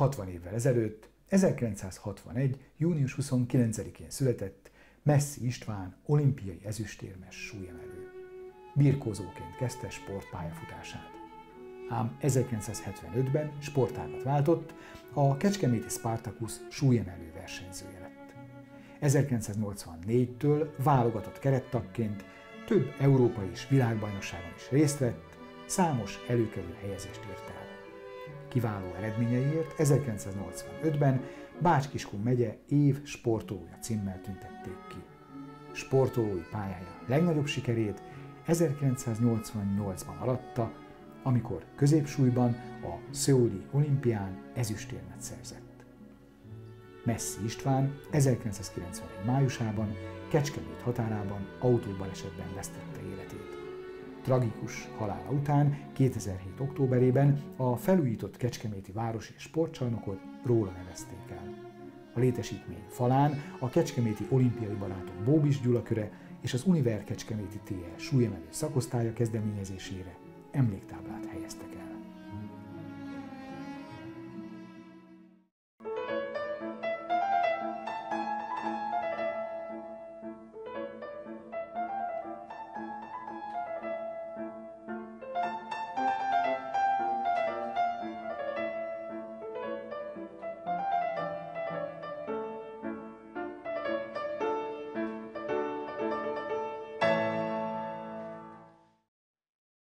60 évvel ezelőtt, 1961. június 29-én született Messzi István olimpiai ezüstérmes súlyemelő. Birkózóként kezdte sportpályafutását. Ám 1975-ben sportágat váltott, a Kecskeméti Spartacus súlyemelő versenyzője lett. 1984-től válogatott kerettagként több európai és világbajnokságon is részt vett, számos előkelő helyezést ért el. Kiváló eredményeiért 1985-ben Bács-Kiskun megye év sportolója címmel tüntették ki. Sportolói pályája legnagyobb sikerét 1988-ban alatta, amikor középsúlyban a Szöuli olimpián ezüstérmet szerzett. Messzi István 1991 májusában Kecskemét határában autóbalesetben vesztette életét. Tragikus halála után 2007. októberében a felújított Kecskeméti Városi Sportcsarnokot róla nevezték el. A létesítmény falán a Kecskeméti Olimpiai Barátok Bóbis Gyula köre és az Univer Kecskeméti TL súlyemelő szakosztálya kezdeményezésére emléktáblát helyeztek el.